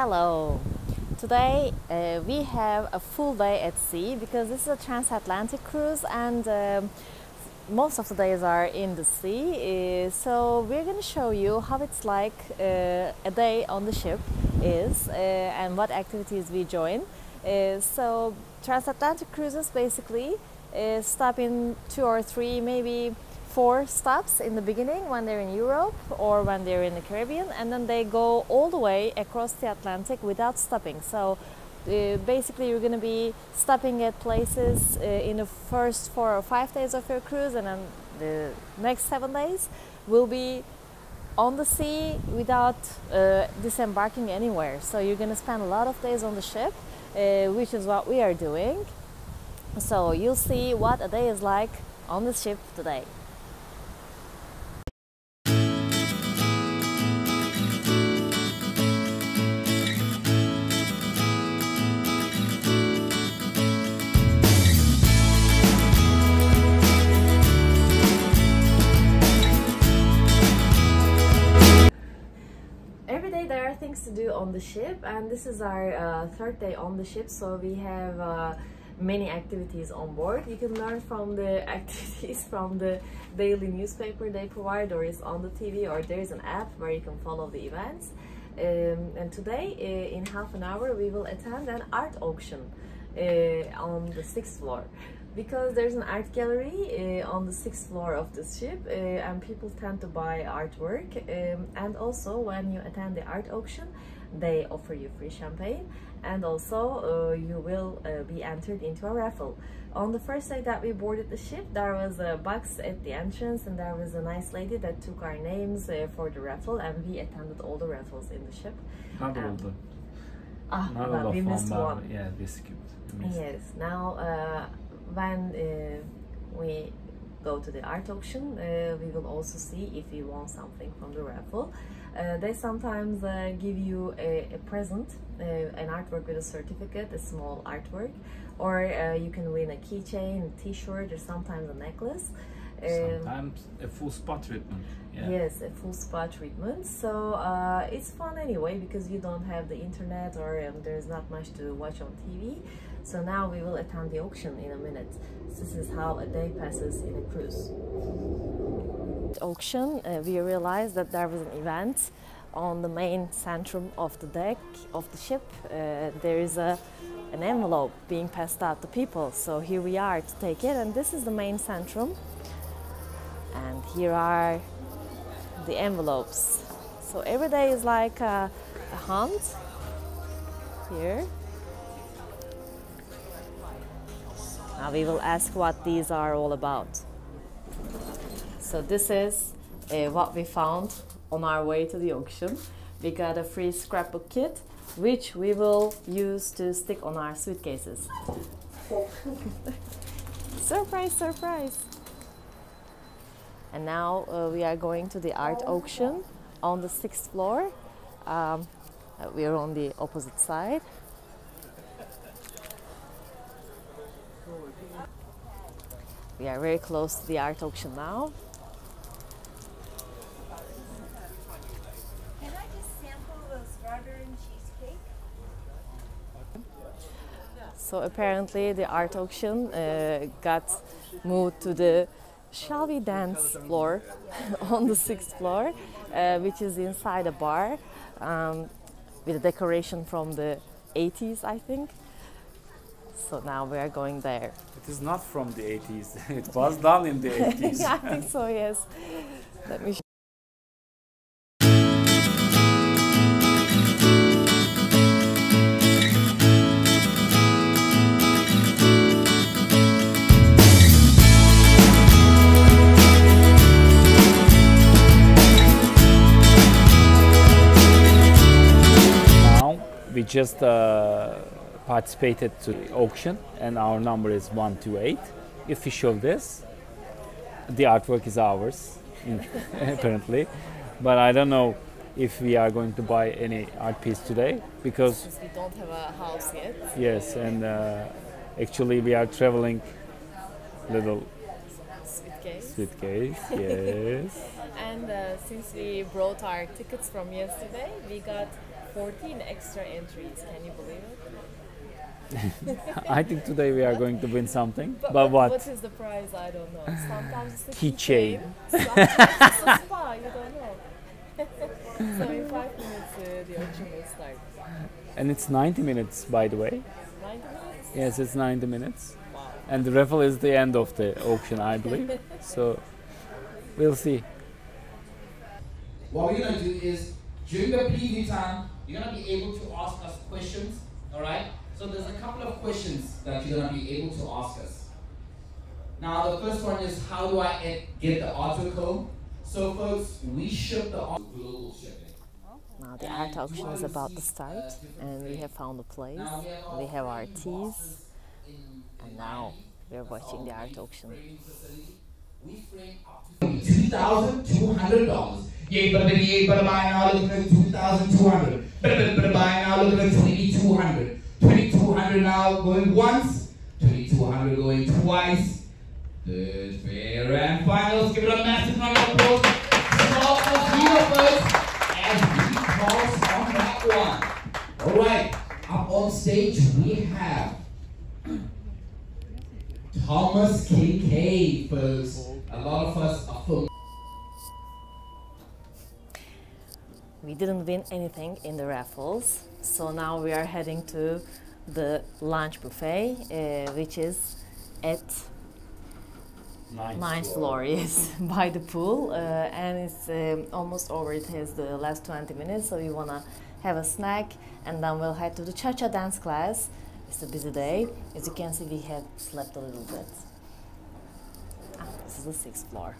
Hello. Today uh, we have a full day at sea because this is a transatlantic cruise and um most of the days are in the sea. Uh, so we're going to show you how it's like uh, a day on the ship is uh, and what activities we join. Uh, so transatlantic cruises basically uh, stop in two or three, maybe four stops in the beginning when they're in Europe or when they're in the Caribbean, and then they go all the way across the Atlantic without stopping. So uh, basically, you're going to be stopping at places uh, in the first four or five days of your cruise, and then the next seven days will be on the sea without uh, disembarking anywhere. So you're going to spend a lot of days on the ship, uh, which is what we are doing. So you'll see what a day is like on the ship today. Things to do on the ship, and this is our uh, third day on the ship, so we have uh, many activities on board. You can learn from the activities from the daily newspaper they provide, or is on the TV, or there's an app where you can follow the events. Um, and today, uh, in half an hour, we will attend an art auction uh, on the sixth floor because there's an art gallery uh, on the sixth floor of the ship uh, and people tend to buy artwork um, and also when you attend the art auction they offer you free champagne and also uh, you will uh, be entered into a raffle on the first day that we boarded the ship there was a box at the entrance and there was a nice lady that took our names uh, for the raffle and we attended all the raffles in the ship Um, ah well, we missed one Yeah. We missed. Yes. Now, uh, when uh, we go to the art auction, uh, we will also see if you want something from the raffle. Uh, they sometimes uh, give you a, a present, uh, an artwork with a certificate, a small artwork, or uh, you can win a keychain, a T-shirt, or sometimes a necklace. Um, Sometimes a full spot treatment. Yeah. Yes, a full spa treatment. So uh, it's fun anyway because you don't have the internet or um, there's not much to watch on TV. So now we will attend the auction in a minute. This is how a day passes in a cruise. Auction, uh, we realized that there was an event on the main centrum of the deck of the ship. Uh, there is a an envelope being passed out to people. So here we are to take it, and this is the main centrum. And here are the envelopes. So every day is like a, a hunt here. We will ask what these are all about. So this is uh, what we found on our way to the auction. We got a free scrapbook kit, which we will use to stick on our suitcases. surprise, surprise! And now uh, we are going to the art auction on the sixth floor. Um, uh, we are on the opposite side. We are very close to the art auction now. Can I just sample the strawberry and cheesecake? So apparently the art auction uh, got moved to the shall we dance floor on the sixth floor, uh, which is inside a bar um, with a decoration from the 80s, I think. So now we are going there. Is not from the 80s. it was done in the 80s. yeah, I think so. Yes. Let me. Now we just uh, participated to the auction and our number is 128. If we show this, the artwork is ours, apparently. But I don't know if we are going to buy any art piece today because Since we don't have a house yet. yes, and uh, actually we are traveling little Suitcase. suitcase. Yes. And uh, since we brought our tickets from yesterday, we got 14 extra entries. Can you believe it? I think today we are going to win something. But, what? What is the prize? I don't know. Sometimes it's a Keychain. Sometimes it's a spa. You don't know. so in five minutes, uh, the auction will start. And it's 90 minutes, by the way. 90 minutes. Yes, it's 90 minutes. Wow. And the raffle is the end of the auction, I believe. so we'll see. What we're gonna do is during the preview time, you're gonna be able to ask us questions. All right. So there's a couple of questions that you're gonna be able to ask us. Now the first one is how do I get- the auto code? So folks, we ship the global shipping. Now the art auction is about to start, and we have found a place. We have our teas, and now we're watching the art auction. We frame up to two thousand two hundred dollars. Yay, but yay, but buy now looking at two thousand two hundred. But but buy now looking at twenty two hundred. Twenty two hundred now going once. Twenty two hundred going twice. Third, fair, and finals. Give it a massive round of applause. Small here first as we cross on that one. All right, up on stage we have Thomas Kinkade, folks. A lot of us are familiar. We didn't win anything in the raffles, so now we are heading to the lunch buffet, uh, which is at ninth floor, yes, by the pool, uh, and it's um, almost over. It has the last 20 minutes, so we wanna have a snack, and then we'll head to the cha-cha dance class. It's a busy day. As you can see, we have slept a little bit. Ah, this is the sixth floor.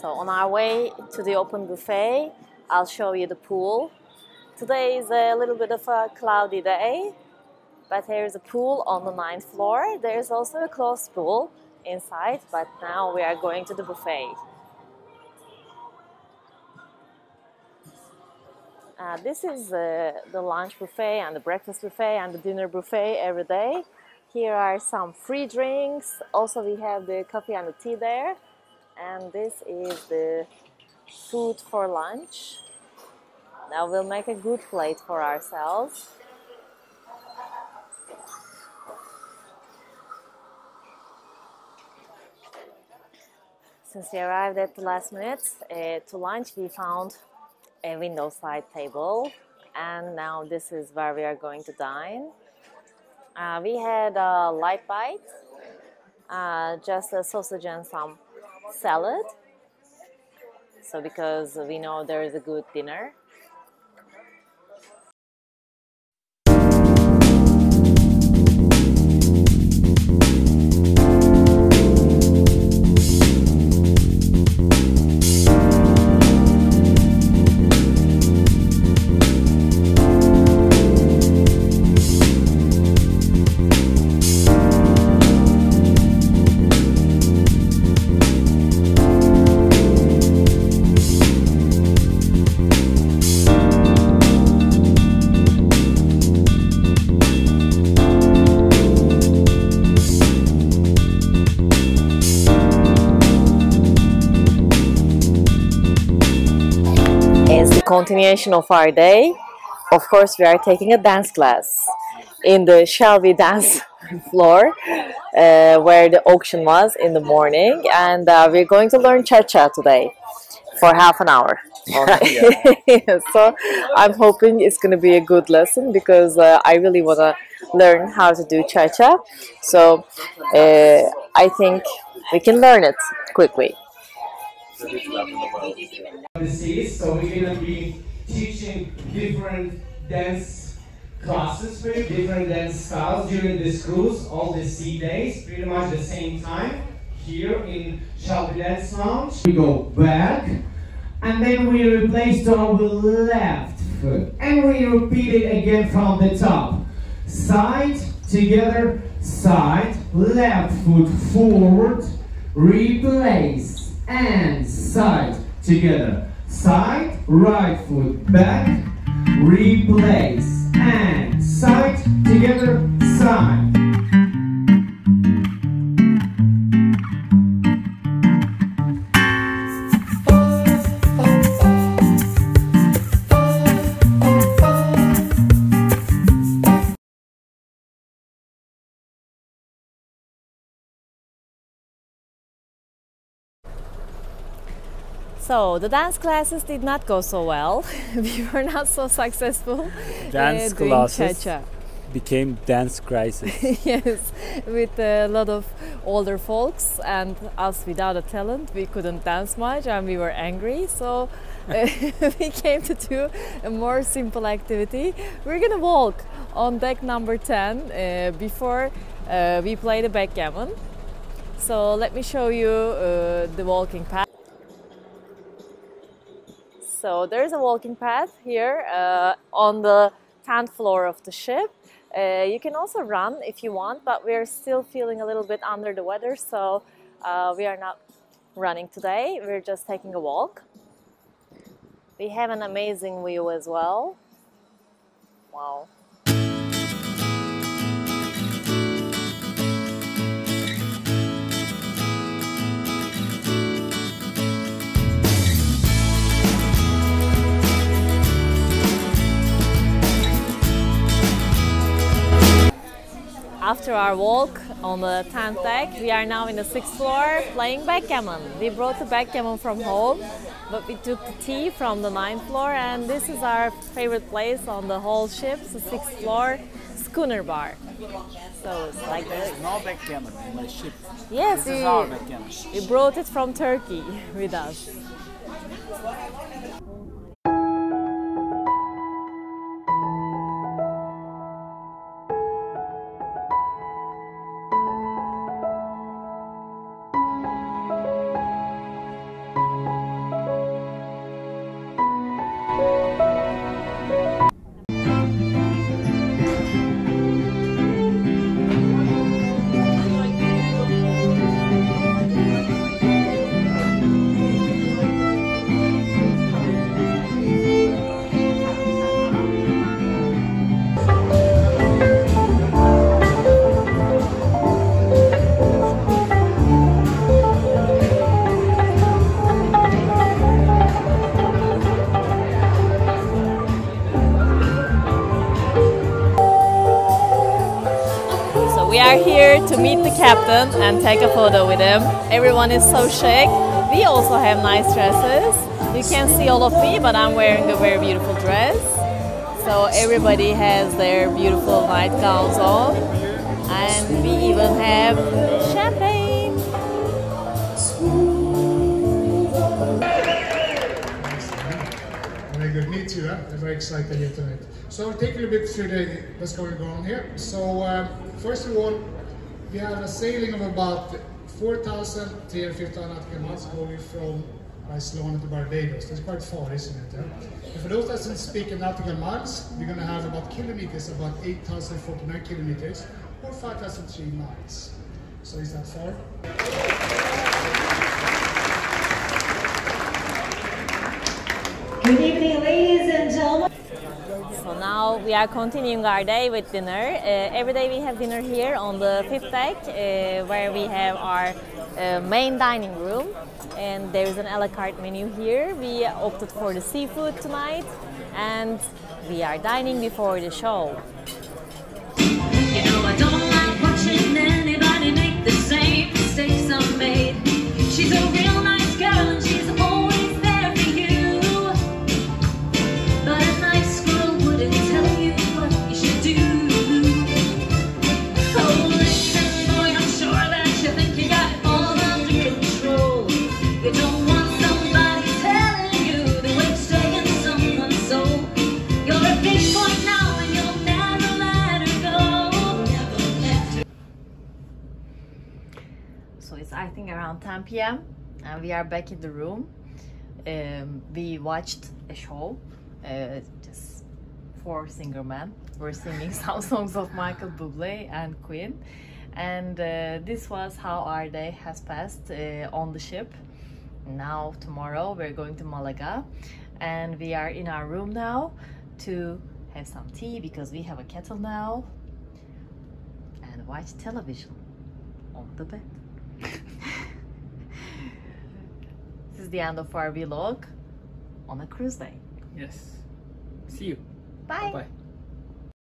So on our way to the open buffet, I'll show you the pool. Today is a little bit of a cloudy day, but there is a pool on the ninth floor. There's also a closed pool inside, but now we are going to the buffet. Uh, this is uh, the lunch buffet and the breakfast buffet and the dinner buffet every day. Here are some free drinks. Also, we have the coffee and the tea there. And this is the food for lunch. Now we'll make a good plate for ourselves. Since we arrived at the last minute uh, to lunch, we found a window side table, and now this is where we are going to dine. Uh, we had a light bite, uh, just a sausage and some salad. So, because we know there is a good dinner. Continuation of our day, of course, we are taking a dance class in the Shall We Dance floor uh, where the auction was in the morning, and uh, we're going to learn cha cha today for half an hour. so I'm hoping it's going to be a good lesson because uh, I really want to learn how to do cha cha. So uh, I think we can learn it quickly. Overseas, so we're gonna be teaching different dance classes for you, different dance styles during this cruise, all the sea days, pretty much the same time here in Shall We Dance Lounge. We go back, and then we replace our left foot, and we repeat it again from the top. Side, together, side, left foot forward, replace, and side, together. Side, right foot back, replace, and side, together, side. So the dance classes did not go so well. we were not so successful. Dance uh, classes cha-cha. became dance crisis. yes, with a lot of older folks and us without a talent, we couldn't dance much and we were angry. So uh, we came to do a more simple activity. We're gonna walk on deck number 10 uh, before uh, we play the backgammon. So let me show you uh, the walking path. So there's a walking path here uh, on the 10th floor of the ship. Uh, you can also run if you want, but we're still feeling a little bit under the weather, so uh, we are not running today. We're just taking a walk. We have an amazing view as well. Wow. After our walk on the 10th deck, we are now in the 6th floor playing backgammon. We brought the backgammon from home, but we took the tea from the ninth floor, and this is our favorite place on the whole ship, the 6th floor schooner bar. So it's like this. no backgammon in my ship. Yes, This is we, we brought it from Turkey with us. And take a photo with them. Everyone is so chic. We also have nice dresses. You can't see all of me, but I'm wearing a very beautiful dress. So everybody has their beautiful white gowns on. And we even have champagne. Very good. Me too. Huh? I'm very excited here tonight. So I'll take you a bit through the, what's going on here. So um, first of all, we have a sailing of about 4,350 nautical miles going from Iceland to Barbados. That's quite far, isn't it? huh? And for those that doesn't speak in nautical miles, we're going to have about kilometers, about 8,049 kilometers, or 5,003 miles. So is that far? Good evening, ladies. So now we are continuing our day with dinner. Uh, every day we have dinner here on the fifth deck, uh, where we have our uh, main dining room, and there is an a la carte menu here. We opted for the seafood tonight, and we are dining before the show. She's a real p.m. and we are back in the room. Um, we watched a show, uh, just four singer men were singing some songs of Michael Bublé and Queen, and uh, this was how our day has passed uh, on the ship. Now tomorrow we're going to Malaga, and we are in our room now to have some tea because we have a kettle now, and watch television on the bed. this is the end of our vlog on a cruise day. Yes. See you. Bye. Bye.